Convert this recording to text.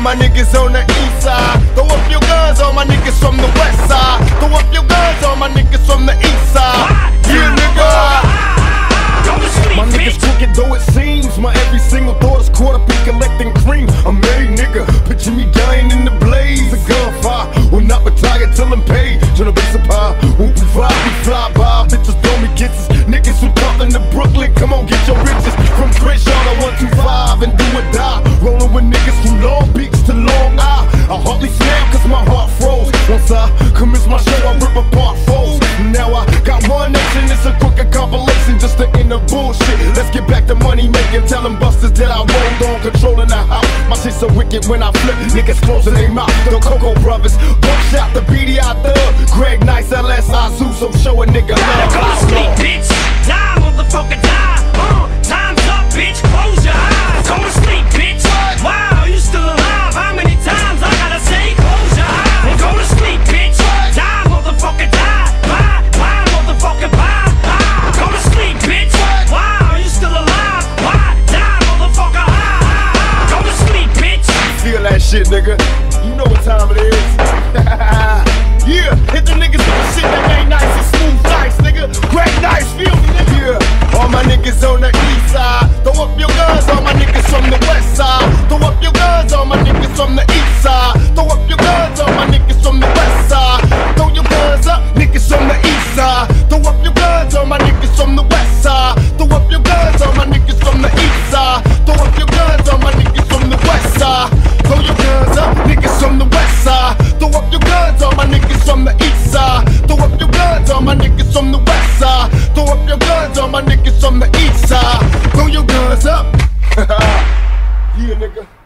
all my niggas on the east side. Throw up your guns, all my niggas from the west side. Throw up your guns, all my niggas from the east side. Yeah, nigga. My niggas crooked though it seems. My every single thought is up in collecting cream. I'm married, nigga. Picture me dying in the blaze. A gunfire will not retire till I'm paid. Tryna base a pie. When we fly, we fly by. Bitches throw me kisses. Niggas who Compton to Brooklyn, come on, get your riches. From Crenshaw to 125 and do or my heart froze. Once I commence my show, I rip apart foes. Now I got one nation, it's a crooked compilation just to end the bullshit. Let's get back to money making, tell them busters that I rolled on, controlling the house. My shit so wicked when I flip, niggas closing their mouth. The Cocoa Brovaz, Buckshot, the BDI Thug, Greg Nice, LSI Zeus, I'm showing nigga love. Shit, nigga. You know what time it is. from the east side. Throw up your guns, all my niggas from the west side. Throw up your guns, all my niggas from the east side. Throw your guns up. yeah, nigga.